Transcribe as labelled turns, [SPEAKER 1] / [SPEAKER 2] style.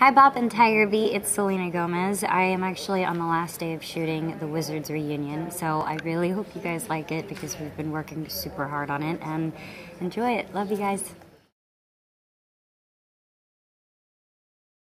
[SPEAKER 1] Hi BOP and Tiger Beat. it's Selena Gomez. I am actually on the last day of shooting the Wizards reunion, so I really hope you guys like it because we've been working super hard on it and enjoy it. Love you guys.